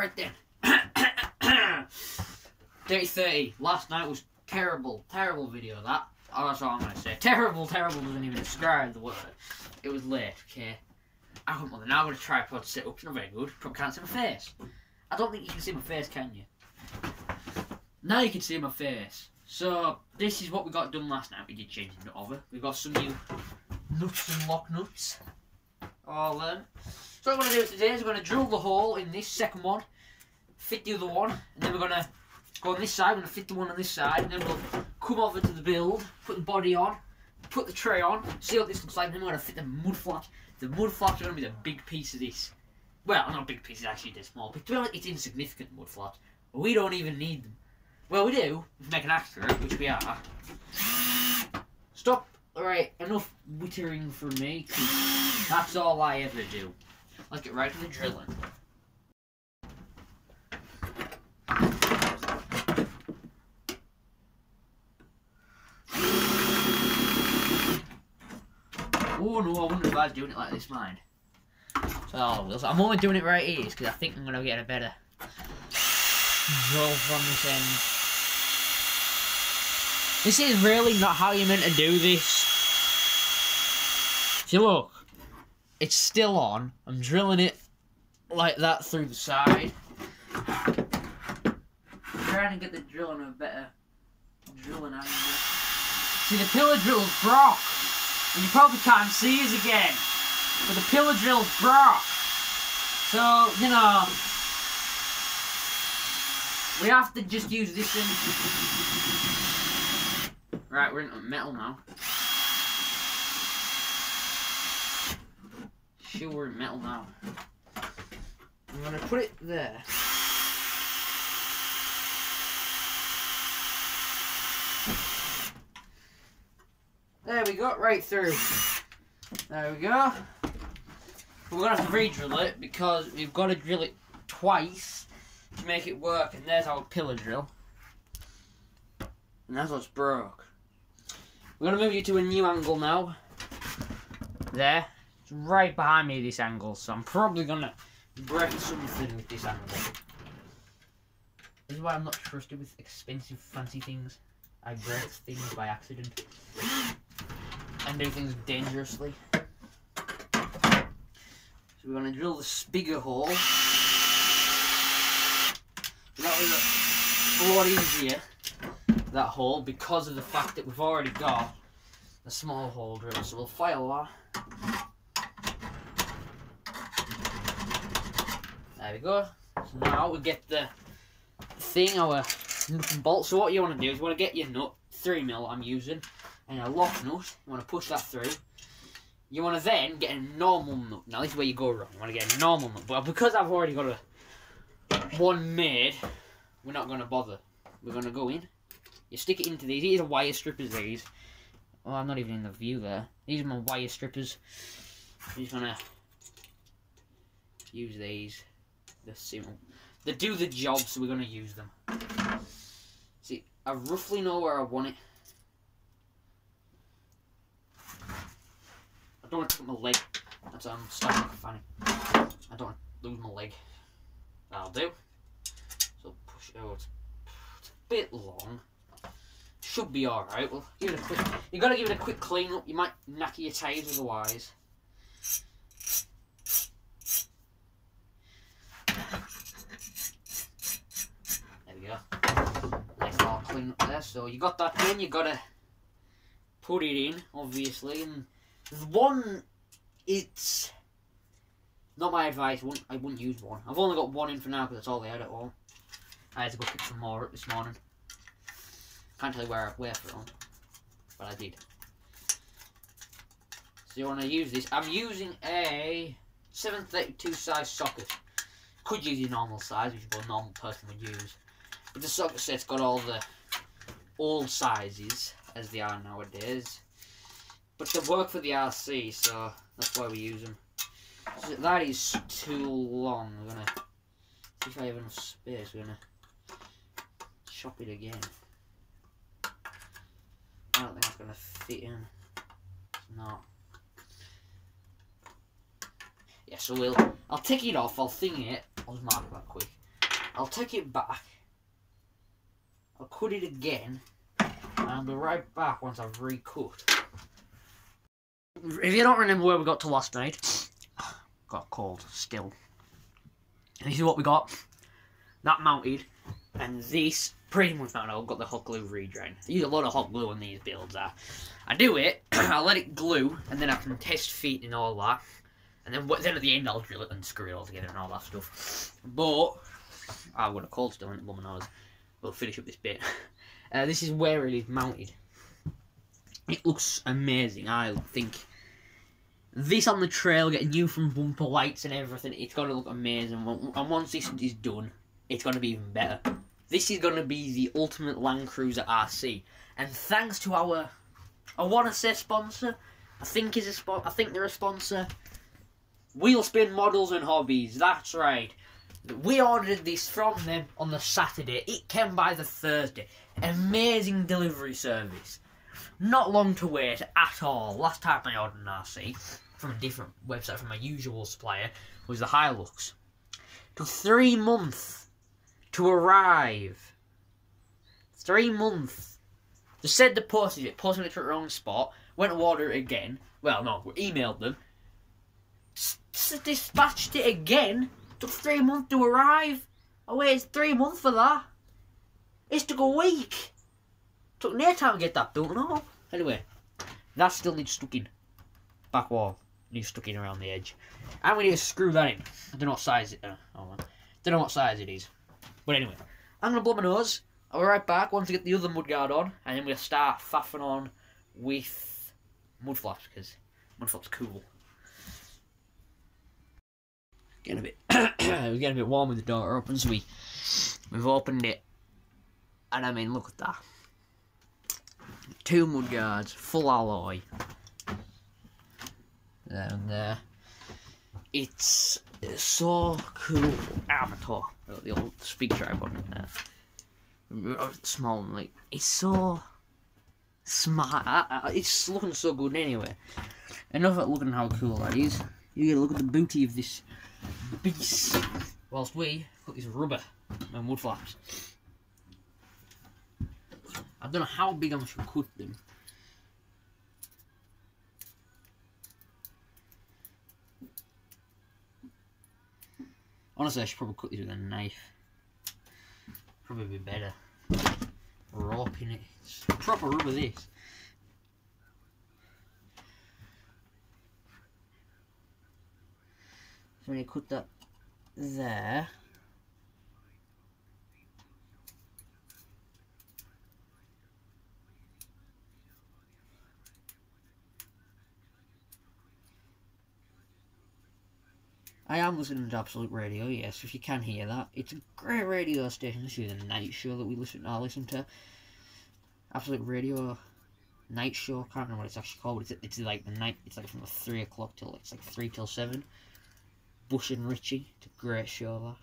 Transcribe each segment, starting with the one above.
right then. 3030. Last night was terrible, terrible video that. Oh, that's all I'm gonna say. Terrible, terrible doesn't even describe the word. It was late, okay? I couldn't bother. Now I've got a tripod set up. It's not very good. Probably can't see my face. I don't think you can see my face, can you? Now you can see my face. So, this is what we got done last night. We did change the over. We got some new nuts and lock nuts. All then. So what I'm going to do today is we're going to drill the hole in this second one, fit the other one, and then we're going to go on this side, we're going to fit the one on this side, and then we'll come over to the build, put the body on, put the tray on, see what this looks like, and then we're going to fit the mud flaps. The mud flaps are going to be the big piece of this. Well, not big pieces, actually, they're small. But to be honest, it's insignificant mud flaps. We don't even need them. Well, we do, if we make an it, which we are. Stop. Alright, enough wittering from me, that's all I ever do. Let's get right to the drilling. Oh no, I wouldn't advise doing it like this, mind. So, I'm only doing it it is because I think I'm going to get a better drill from this end. This is really not how you're meant to do this. If you look, it's still on. I'm drilling it like that through the side. I'm trying to get the drill on a better drilling angle. See, the pillar drill's broke. And you probably can't see us again. But the pillar drill's broke. So, you know, we have to just use this thing. Right, we're in metal now. Sure, we're in metal now. I'm gonna put it there. There we go, right through. There we go. We're gonna have to re-drill it because we've got to drill it twice to make it work. And there's our pillar drill. And that's what's broke. We're gonna move you to a new angle now. There. Right behind me this angle, so I'm probably gonna break something with this angle. This is why I'm not trusted with expensive fancy things. I break things by accident. And do things dangerously. So we're to drill the spigot hole. That was a lot easier, that hole, because of the fact that we've already got a small hole drill. So we'll file that. There we go. So now we get the thing, our nut and bolt. So what you want to do is you want to get your nut, 3mm I'm using, and a lock nut. You want to push that through. You want to then get a normal nut. Now this is where you go wrong. You want to get a normal nut. But because I've already got a one made, we're not going to bother. We're going to go in. You stick it into these. These are wire strippers, these. Oh, I'm not even in the view there. These are my wire strippers. I'm just going to use these. They're simple. They do the job, so we're going to use them. See, I roughly know where I want it. I don't want to put my leg. That's um, starting fanny. I don't want to lose my leg. That'll do. So push it out. It's a bit long. Should be alright. Well, give it a quick. You gotta give it a quick clean up. You might knacker your tires otherwise. There we go. Nice all clean up there. So you got that in, You gotta put it in, obviously. And one, it's not my advice. I wouldn't, I wouldn't use one. I've only got one in for now because that's all they had at all. I had to go pick some more up this morning. Can't tell you where I where from, but I did. So you want to use this? I'm using a 732 size socket. Could use your normal size, which is what a normal person would use. But the socket set's got all the old sizes, as they are nowadays. But they work for the RC, so that's why we use them. So that is too long. We're gonna see if I have enough space. We're gonna chop it again. I don't think that's gonna fit in. It's not. Yeah, so we'll. I'll take it off. I'll thing it. I'll just mark that quick. I'll take it back. I'll cut it again. And I'll be right back once I've recut. If you don't remember where we got to last night, got cold still. This is what we got. That mounted, and this pretty much mounted. I've got the hot glue redrain. I use a lot of hot glue on these builds. I, I do it, I let it glue, and then I can test fit and all that. And then, then at the end, I'll drill it and screw it all together and all that stuff. But, I would have cold still in the nose. We'll finish up this bit. Uh, this is where it is mounted. It looks amazing, I think. This on the trail, getting new from bumper lights and everything, it's going to look amazing. And once this is done, it's going to be even better. This is going to be the ultimate Land Cruiser RC. And thanks to our, I want to say sponsor, I think is a spot. I think they're a sponsor. Wheelspin Models and Hobbies, that's right. We ordered this from them on the Saturday. It came by the Thursday. Amazing delivery service. Not long to wait at all. Last time I ordered an RC from a different website from my usual supplier was the Hilux. Took three months to arrive. Three months. They said the postage, it, posted it to the wrong spot, went to order it again. Well, no, we emailed them. S dispatched it again. Took three months to arrive. I waited three months for that. It took a week. Took no time to get that built, no. Anyway, that still needs stuck in. Back wall needs stuck in around the edge. And we need to screw that in. I don't know what size it uh, oh, don't know what size it is. But anyway, I'm gonna blow my nose. I'll be right back once I get the other mudguard on, and then we'll start faffing on with mud flaps because mud flaps cool. Getting a bit, we're getting a bit warm with the door open, so we we've opened it and I mean, look at that. Two mud guards, full alloy. And there. It's so cool. Avatar. Oh, the old speak tripod in there. Small and like, it's so smart. Uh, uh, it's looking so good anyway. Enough at looking how cool that is. You get a look at the booty of this beast. Whilst we got this rubber and wood flaps. I don't know how big I should cut them. Honestly, I should probably cut these with a knife. Probably be better. Rope in it. It's proper rubber this. When you cut that there, I am listening to Absolute Radio, yes, if you can hear that. It's a great radio station. This is a night show that we listen I listen to. Absolute Radio night show, I can't remember what it's actually called, it's, it's like the night, it's like from 3 o'clock till, it's like 3 till 7. Bush and Richie, it's a great show that.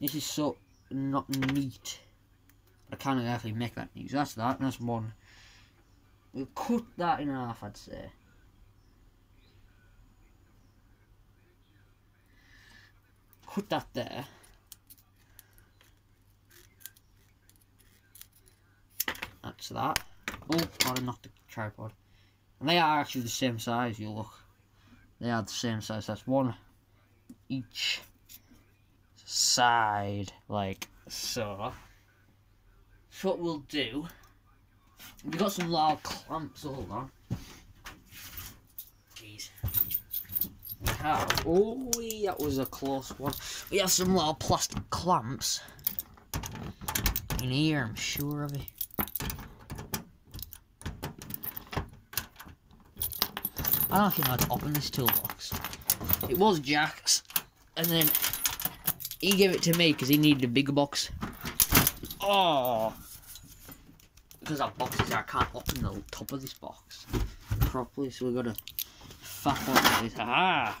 This is so not neat. I can't actually make that neat. That's that, that's one. We'll cut that in half, I'd say. put that there. That's that. Oh, I knocked the tripod. And they are actually the same size, you look. They are the same size. That's one each side, like so. So what we'll do, we've got some large clamps, oh, hold on. We have, oh, that was a close one. We have some little plastic clamps in here, I'm sure of it. I don't think I'd open this toolbox. It was Jack's, and then he gave it to me because he needed a bigger box. Oh! Because our boxes, I can't open the top of this box properly, so we got to fuck up this. Ah!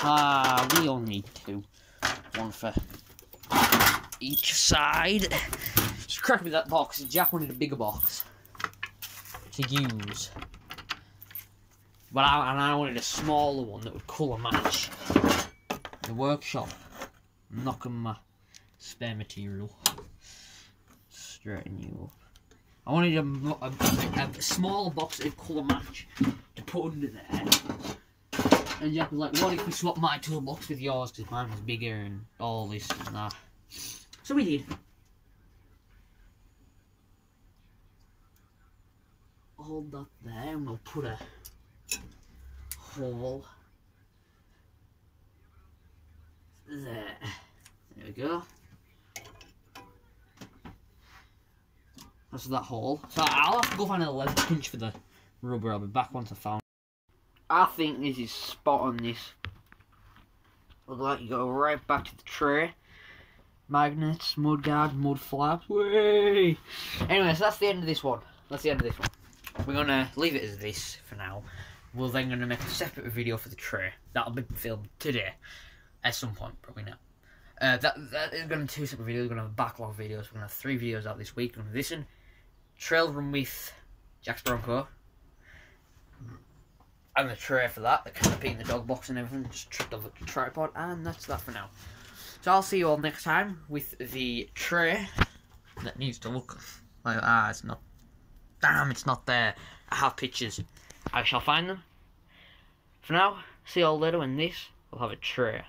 Ah, we all need two. One for each side. Just crack me that box. Jack wanted a bigger box to use. But I, and I wanted a smaller one that would colour match the workshop. Knocking my spare material. Straighten you up. I wanted a, a, a, a small box of colour match to put under there. And Jack was like, what if we swap my toolbox with yours because mine was bigger and all this and that. So we did. Hold that there and we'll put a hole there. There we go. That's that hole. So I'll have to go find a leather pinch for the rubber. I'll be back once I found. I think this is spot on. This look like you go right back to the tray. Magnets, mud guard, mud flaps. Way. Anyway, so that's the end of this one. That's the end of this one. We're gonna leave it as this for now. We're then gonna make a separate video for the tray. That'll be filmed today, at some point, probably now. Uh, that that is gonna be two separate videos. We're gonna have a backlog videos. We're gonna have three videos out this week. We're gonna have this one, trail run with Jack's Bronco. I'm gonna tray for that. The canopy and the dog box and everything. Just tripped over the tripod, and that's that for now. So I'll see you all next time with the tray that needs to look like ah, it's not. Damn, it's not there. I have pictures. I shall find them. For now, see you all later when this will have a tray.